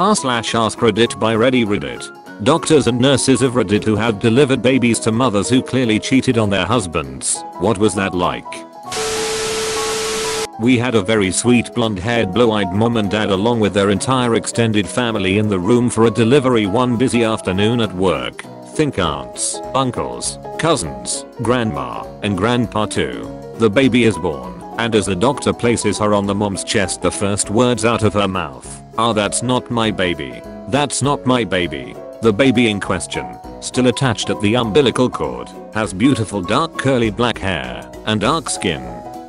r slash ask Reddit by Ready Reddit. Doctors and nurses of Reddit who have delivered babies to mothers who clearly cheated on their husbands. What was that like? We had a very sweet blonde haired blue eyed mom and dad along with their entire extended family in the room for a delivery one busy afternoon at work. Think aunts, uncles, cousins, grandma, and grandpa too. The baby is born, and as the doctor places her on the mom's chest the first words out of her mouth are that's not my baby. That's not my baby. The baby in question, still attached at the umbilical cord, has beautiful dark curly black hair and dark skin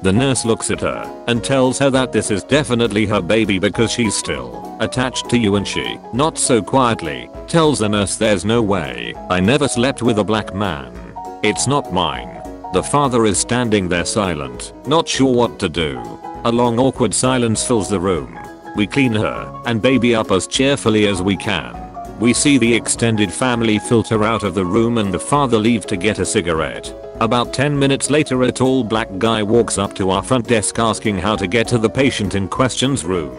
the nurse looks at her and tells her that this is definitely her baby because she's still attached to you and she, not so quietly, tells the nurse there's no way, I never slept with a black man. It's not mine. The father is standing there silent, not sure what to do. A long awkward silence fills the room. We clean her and baby up as cheerfully as we can. We see the extended family filter out of the room and the father leave to get a cigarette. About 10 minutes later a tall black guy walks up to our front desk asking how to get to the patient in question's room.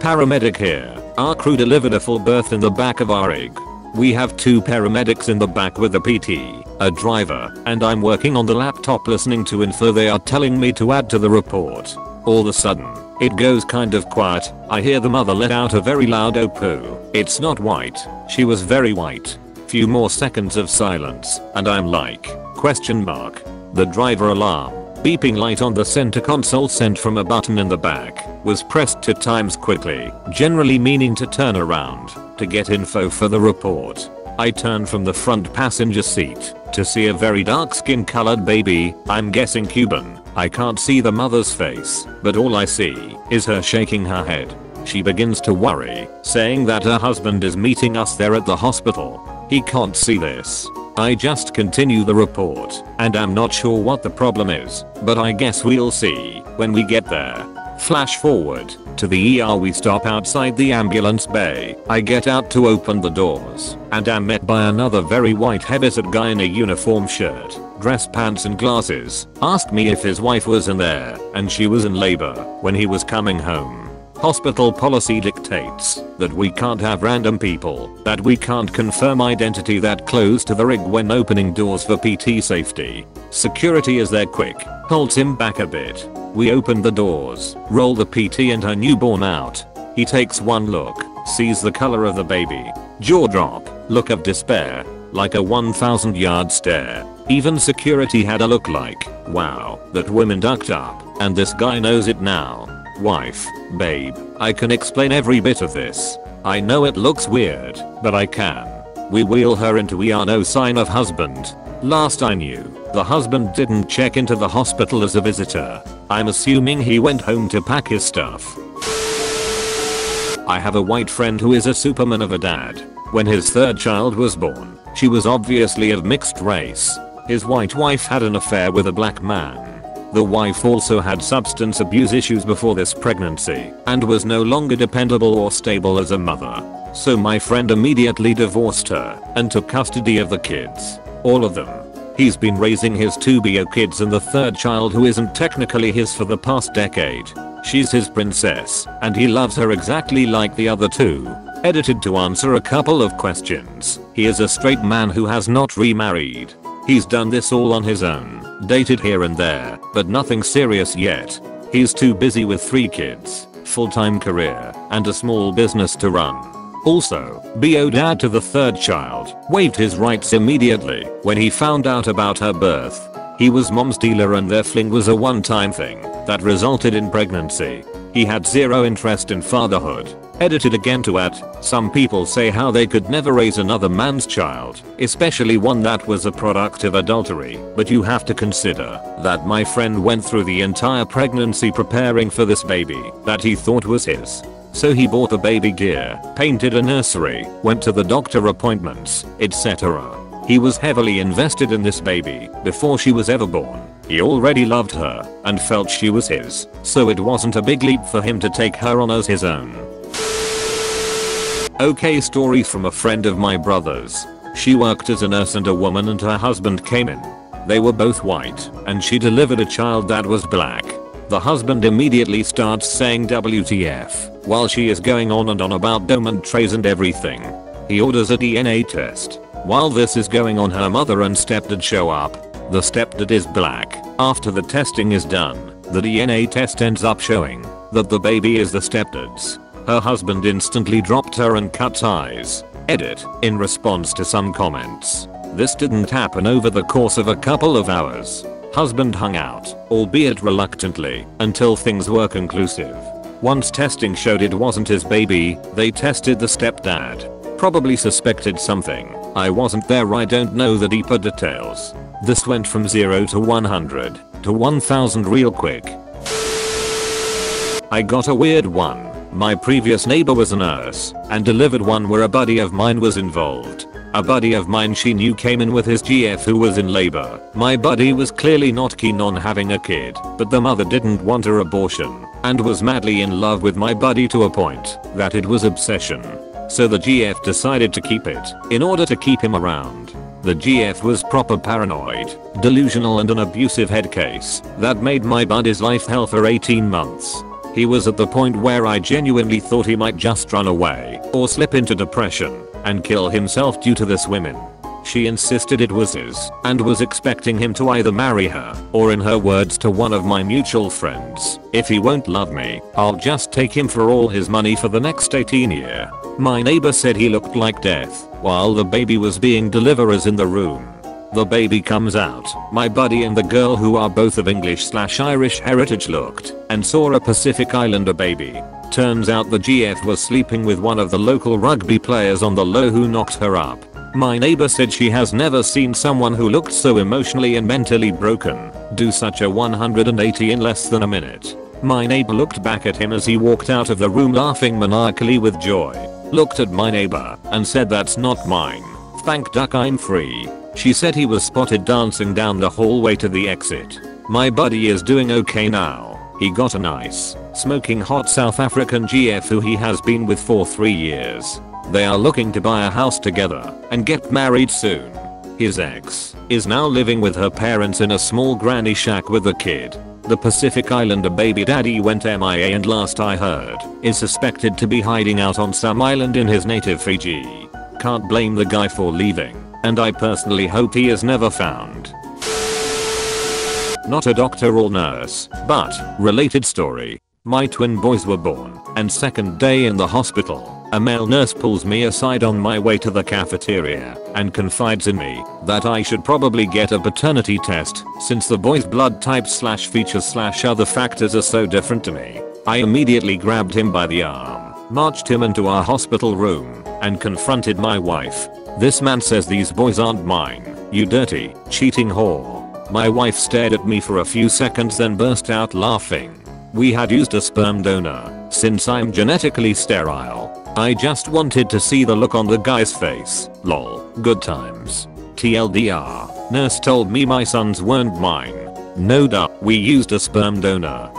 Paramedic here. Our crew delivered a full birth in the back of our rig. We have two paramedics in the back with a PT, a driver, and I'm working on the laptop listening to info they are telling me to add to the report. All of a sudden, it goes kind of quiet. I hear the mother let out a very loud oh poo. It's not white. She was very white. Few more seconds of silence and I'm like, question mark. The driver alarm, beeping light on the center console sent from a button in the back, was pressed two times quickly, generally meaning to turn around to get info for the report. I turn from the front passenger seat to see a very dark skin colored baby, I'm guessing Cuban, I can't see the mother's face, but all I see is her shaking her head. She begins to worry, saying that her husband is meeting us there at the hospital. He can't see this. I just continue the report, and I'm not sure what the problem is, but I guess we'll see when we get there. Flash forward to the ER we stop outside the ambulance bay. I get out to open the doors and am met by another very white headed guy in a uniform shirt dress pants and glasses, asked me if his wife was in there and she was in labor when he was coming home. Hospital policy dictates that we can't have random people, that we can't confirm identity that close to the rig when opening doors for PT safety. Security is there quick, holds him back a bit. We open the doors, roll the PT and her newborn out. He takes one look, sees the color of the baby, jaw drop, look of despair, like a 1000 yard stare. Even security had a look like, wow, that woman ducked up, and this guy knows it now. Wife, babe, I can explain every bit of this. I know it looks weird, but I can. We wheel her into ER no sign of husband. Last I knew, the husband didn't check into the hospital as a visitor. I'm assuming he went home to pack his stuff. I have a white friend who is a superman of a dad. When his third child was born, she was obviously of mixed race. His white wife had an affair with a black man. The wife also had substance abuse issues before this pregnancy and was no longer dependable or stable as a mother. So my friend immediately divorced her and took custody of the kids. All of them. He's been raising his two bio kids and the third child who isn't technically his for the past decade. She's his princess and he loves her exactly like the other two. Edited to answer a couple of questions. He is a straight man who has not remarried He's done this all on his own, dated here and there, but nothing serious yet. He's too busy with 3 kids, full-time career, and a small business to run. Also, BO dad to the third child waived his rights immediately when he found out about her birth. He was mom's dealer and their fling was a one-time thing that resulted in pregnancy. He had zero interest in fatherhood Edited again to add, some people say how they could never raise another man's child, especially one that was a product of adultery, but you have to consider that my friend went through the entire pregnancy preparing for this baby that he thought was his. So he bought the baby gear, painted a nursery, went to the doctor appointments, etc. He was heavily invested in this baby before she was ever born. He already loved her and felt she was his, so it wasn't a big leap for him to take her on as his own. Okay story from a friend of my brother's. She worked as a nurse and a woman and her husband came in. They were both white and she delivered a child that was black. The husband immediately starts saying WTF while she is going on and on about dome and trays and everything. He orders a DNA test. While this is going on her mother and stepdad show up. The stepdad is black. After the testing is done, the DNA test ends up showing that the baby is the stepdad's. Her husband instantly dropped her and cut ties. Edit, in response to some comments. This didn't happen over the course of a couple of hours. Husband hung out, albeit reluctantly, until things were conclusive. Once testing showed it wasn't his baby, they tested the stepdad. Probably suspected something. I wasn't there I don't know the deeper details. This went from 0 to 100 to 1000 real quick. I got a weird one. My previous neighbor was a nurse and delivered one where a buddy of mine was involved. A buddy of mine she knew came in with his GF who was in labor. My buddy was clearly not keen on having a kid, but the mother didn't want her abortion and was madly in love with my buddy to a point that it was obsession. So the GF decided to keep it in order to keep him around. The GF was proper paranoid, delusional and an abusive head case that made my buddy's life hell for 18 months. He was at the point where I genuinely thought he might just run away or slip into depression and kill himself due to this woman. She insisted it was his and was expecting him to either marry her or in her words to one of my mutual friends, if he won't love me, I'll just take him for all his money for the next 18 year. My neighbor said he looked like death while the baby was being delivered in the room. The baby comes out. My buddy and the girl who are both of English slash Irish heritage looked and saw a Pacific Islander baby. Turns out the GF was sleeping with one of the local rugby players on the low who knocked her up. My neighbor said she has never seen someone who looked so emotionally and mentally broken do such a 180 in less than a minute. My neighbor looked back at him as he walked out of the room laughing maniacally with joy. Looked at my neighbor and said that's not mine. Thank duck I'm free. She said he was spotted dancing down the hallway to the exit. My buddy is doing okay now. He got a nice, smoking hot South African GF who he has been with for 3 years. They are looking to buy a house together and get married soon. His ex is now living with her parents in a small granny shack with a kid. The Pacific Islander baby daddy went MIA and last I heard is suspected to be hiding out on some island in his native Fiji. Can't blame the guy for leaving and I personally hope he is never found. Not a doctor or nurse, but, related story. My twin boys were born, and second day in the hospital, a male nurse pulls me aside on my way to the cafeteria and confides in me that I should probably get a paternity test since the boy's blood type slash features slash other factors are so different to me. I immediately grabbed him by the arm, marched him into our hospital room, and confronted my wife, this man says these boys aren't mine, you dirty, cheating whore. My wife stared at me for a few seconds then burst out laughing. We had used a sperm donor, since I'm genetically sterile. I just wanted to see the look on the guy's face, lol, good times. TLDR, nurse told me my sons weren't mine. No duh, we used a sperm donor.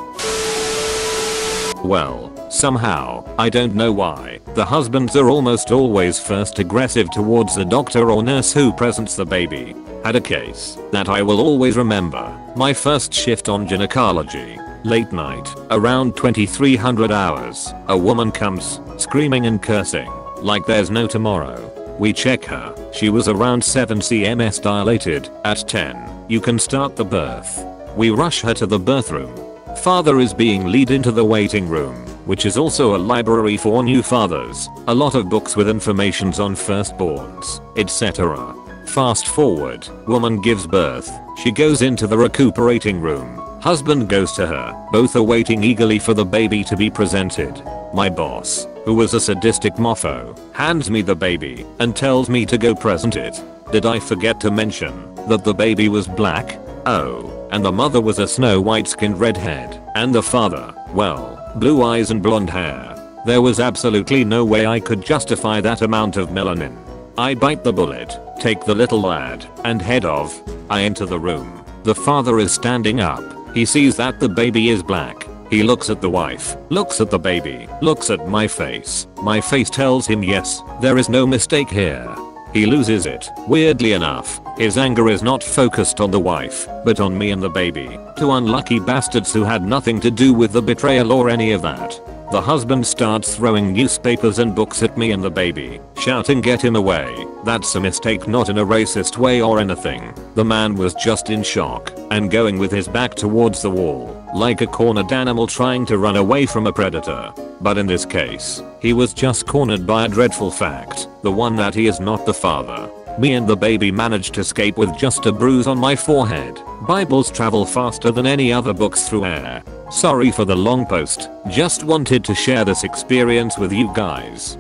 Well, Somehow, I don't know why, the husbands are almost always first aggressive towards the doctor or nurse who presents the baby. Had a case that I will always remember. My first shift on gynecology. Late night, around 2300 hours, a woman comes, screaming and cursing, like there's no tomorrow. We check her, she was around 7 cms dilated, at 10, you can start the birth. We rush her to the birth room. Father is being lead into the waiting room which is also a library for new fathers, a lot of books with informations on firstborns, etc. Fast forward, woman gives birth, she goes into the recuperating room, husband goes to her, both are waiting eagerly for the baby to be presented. My boss, who was a sadistic mofo, hands me the baby and tells me to go present it. Did I forget to mention that the baby was black? Oh, and the mother was a snow white skinned redhead, and the father, well, blue eyes and blonde hair. There was absolutely no way I could justify that amount of melanin. I bite the bullet, take the little lad, and head off. I enter the room. The father is standing up. He sees that the baby is black. He looks at the wife, looks at the baby, looks at my face. My face tells him yes, there is no mistake here. He loses it. Weirdly enough, his anger is not focused on the wife, but on me and the baby. Two unlucky bastards who had nothing to do with the betrayal or any of that. The husband starts throwing newspapers and books at me and the baby, shouting get him away. That's a mistake not in a racist way or anything. The man was just in shock and going with his back towards the wall, like a cornered animal trying to run away from a predator. But in this case, he was just cornered by a dreadful fact, the one that he is not the father. Me and the baby managed to escape with just a bruise on my forehead. Bibles travel faster than any other books through air. Sorry for the long post, just wanted to share this experience with you guys.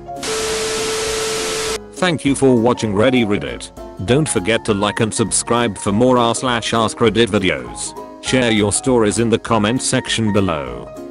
Thank you for watching Ready Reddit. Don't forget to like and subscribe for more r slash ask Reddit videos. Share your stories in the comment section below.